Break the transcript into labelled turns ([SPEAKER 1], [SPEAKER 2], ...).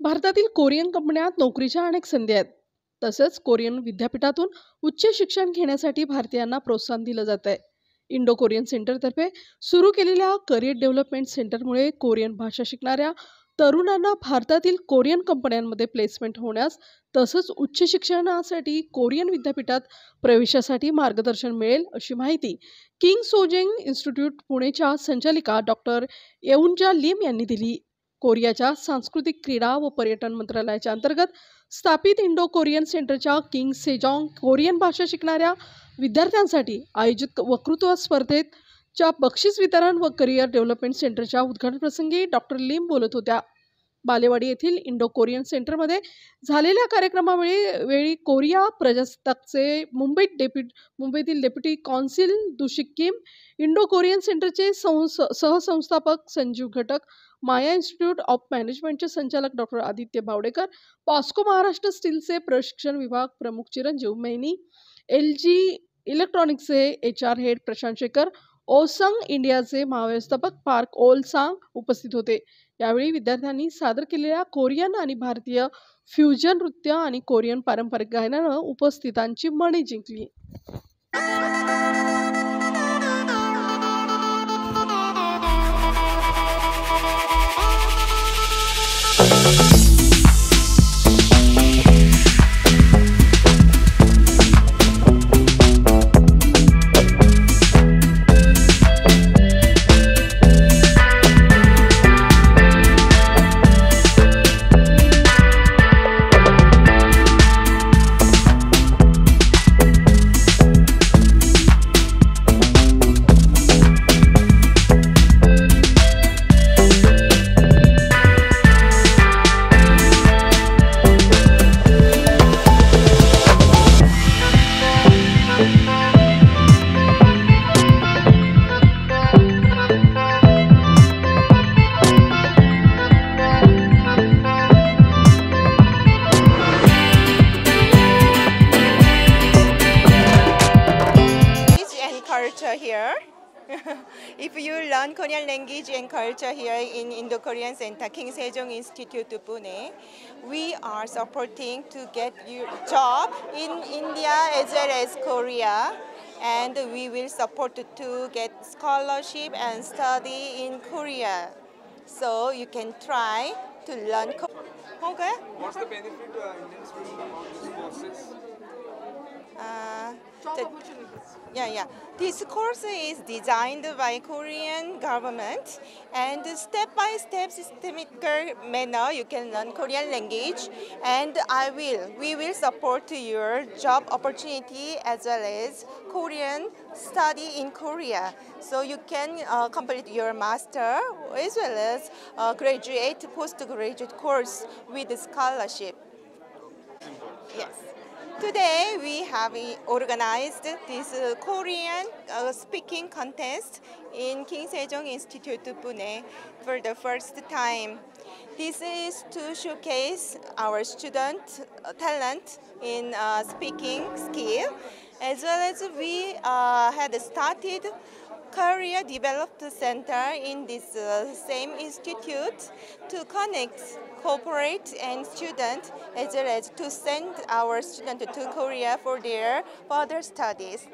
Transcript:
[SPEAKER 1] भारतातील कोरियन कंपन्यात नोकरीच्या अनेक संधी आहेत. तसंच कोरियन विद्यापीठातून उच्च शिक्षण घेण्यासाठी भारतीयांना प्रोत्साहन दिलं जात आहे इंडो कोरियन सेंटरतर्फे सुरू केलेल्या करिअर डेव्हलपमेंट सेंटरमुळे कोरियन भाषा शिकणाऱ्या तरुणांना भारतातील कोरियन कंपन्यांमध्ये प्लेसमेंट होण्यास तसंच उच्च शिक्षणासाठी कोरियन विद्यापीठात प्रवेशासाठी मार्गदर्शन मिळेल अशी माहिती किंग सोजेंग इन्स्टिट्यूट पुणेच्या संचालिका डॉक्टर येऊंजा लिम यांनी दिली. कोरियाच्या सांस्कृतिक क्रीडा व पर्यटन मंत्रालयाच्या अंतर्गत स्थापित इंडो कोरियन सेंटरच्या किंग सेजॉंग कोरियन भाषा शिकणाऱ्या विद्यार्थ्यांसाठी आयोजित वक्तृत्व स्पर्धेत च्या बक्षीस वितरण व करिअर डेव्हलपमेंट सेंटरच्या उद्घाटनप्रसंगी डॉक्टर लिम बोलत होत्या. बालेवाडी येथील इंडो कोरियन सेंटरमध्ये झालेल्या कार्यक्रमावेळी वेळी कोरिया प्रजासत्ताकचे मुंबईत डेप्यु मुंबईतील deputy consul Dushik Kim Indo Korean सेंटरचे संस सहसंस्थापक संजीव घटक माया इन्स्टिट्यूट ऑफ मॅनेजमेंटचे संचालक डॉक्टर आदित्य बावडेकर पॉस्को महाराष्ट्र स्टीलचे प्रशिक्षण विभाग प्रमुख Chiranjeev Maini L G इलेक्ट्रॉनिक्सचे H R head Prashant Shekhar Hyosung इंडियाचे महाव्यवस्थापक पार्क ओलसांग उपस्थित होते. यावेळी विद्यार्थ्यांनी सादर केलेल्या कोरियन आणि भारतीय फ्युजन नृत्य आणि कोरियन पारंपरिक गायनानं उपस्थितांची मने जिंकली.
[SPEAKER 2] Language culture here. if you learn Korean language and culture here in Indo-Korean Center, King Sejong Institute Pune, we are supporting to get your job in India as well as Korea. And we will support to get scholarship and study in Korea. So you can try to learn Korean. Okay?
[SPEAKER 3] What's the benefit to Indian students about these courses?
[SPEAKER 2] Uh, Yeah, yeah. This course is designed by Korean government and step by step systemic manner you can learn Korean language and I will we will support your job opportunity as well as Korean study in Korea. So you can uh, complete your master as well as uh, graduate postgraduate course with scholarship. Yes. Today we have organized this uh, Korean uh, speaking contest in King Sejong Institute Pune for the first time. This is to showcase our student talent in uh, speaking skill, as well as we uh, had started Career Development Center in this uh, same institute to connect corporate and student as well as to send our student to Korea for their further studies.